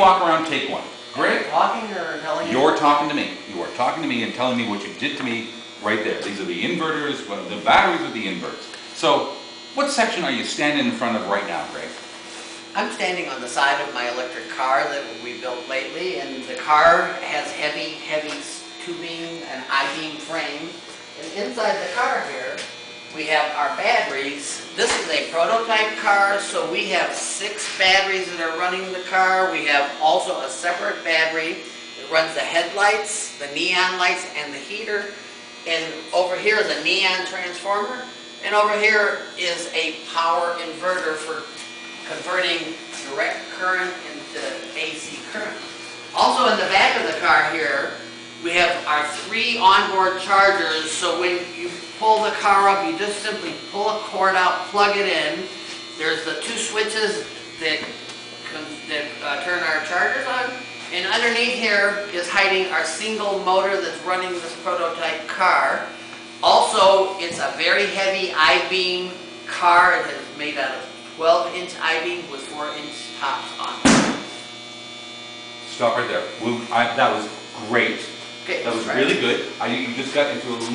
walk around, take one. Greg, Talking or telling you? you're talking to me. You are talking to me and telling me what you did to me right there. These are the inverters, well, the batteries are the inverters. So, what section are you standing in front of right now, Greg? I'm standing on the side of my electric car that we built lately, and the car has heavy, heavy tubing and I-beam frame. And inside the car here, have our batteries. This is a prototype car, so we have six batteries that are running the car. We have also a separate battery that runs the headlights, the neon lights, and the heater. And over here is a neon transformer. And over here is a power inverter for converting direct current into AC current. Also in the back of the car here, we our three onboard chargers, so when you pull the car up, you just simply pull a cord out, plug it in. There's the two switches that, that uh, turn our chargers on. And underneath here is hiding our single motor that's running this prototype car. Also, it's a very heavy I-beam car. It is made out of 12-inch I-beam with 4-inch tops on it. Stop right there. Well, I, that was great. That was right. really good. I, you just got into a little